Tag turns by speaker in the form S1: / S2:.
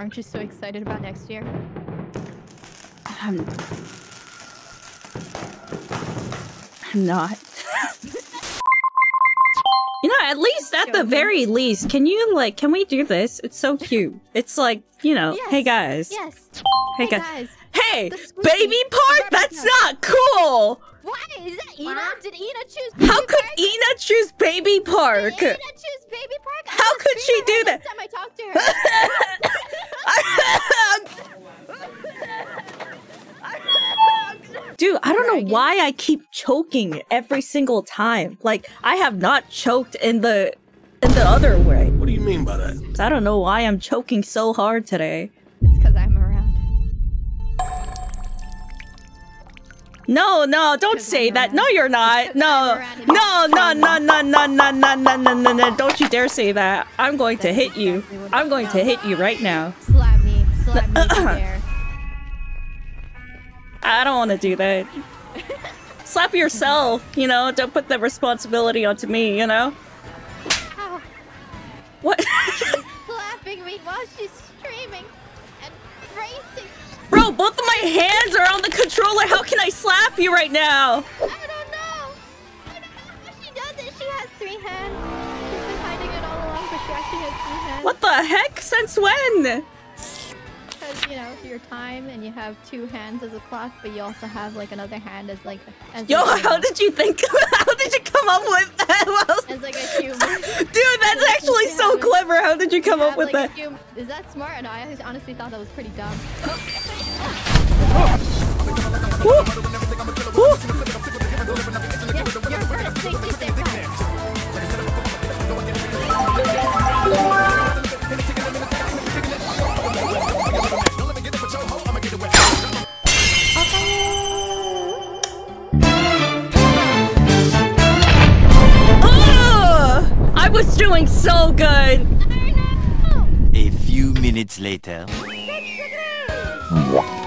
S1: Aren't you so excited about next year?
S2: I'm. I'm not. you know, at least, at the very least, can you, like, can we do this? It's so cute. It's like, you know,
S1: Yes.
S2: hey guys.
S1: Yes.
S2: Hey,
S1: Hey
S2: guys.
S1: guys.
S2: Hey, Baby
S1: Park?
S2: That's not cool!
S1: Why is that Ina? Did Ina choose?
S2: How could
S1: Park?
S2: Ina choose Baby
S1: Did
S2: Park?
S1: Ina choose Baby Park? I'm
S2: How could she do
S1: her
S2: that?
S1: Next time I talk to her.
S2: Dude, I don't know why I keep choking every single time. Like, I have not choked in the in the other way.
S3: What do you mean by that?
S2: I don't know why I'm choking so hard today.
S1: it's because I'm around.
S2: No, no, don't say
S1: I'm
S2: that.
S1: around.
S2: No, you're not. No,
S1: I'm around and
S2: no, no, no, no, no, no, no, no, no, no, no, no. Don't you dare say that. I'm going to hit you.
S1: exactly what-
S2: I'm going to hit you right now.
S1: Slap me. Slap me there.
S2: I don't want to do that. Slap yourself, you know? Don't put the responsibility onto me, you know?
S1: Ow.
S2: What?
S1: Slapping me while she's screaming and racing.
S2: Bro, both of my hands are on the controller. How can I slap you right now?
S1: I don't know. I don't know how she does it. She has three hands. She's been hiding it all along, but she actually has three hands.
S2: What the heck? Since when?
S1: Because you know your time, and you have two hands as a clock, but you also have like another hand as like as
S2: Yo,
S1: like,
S2: how did you think? How did you come up with that?
S1: as like a human.
S2: Dude, that's actually so clever. How did you come
S1: You
S2: up
S1: have,
S2: with
S1: like,
S2: that?
S1: Is that smart? No, I honestly thought that was pretty dumb.
S2: Woo! Woo! Was doing so good.
S1: I know.
S4: A few minutes later.
S1: That's the groove.